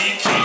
He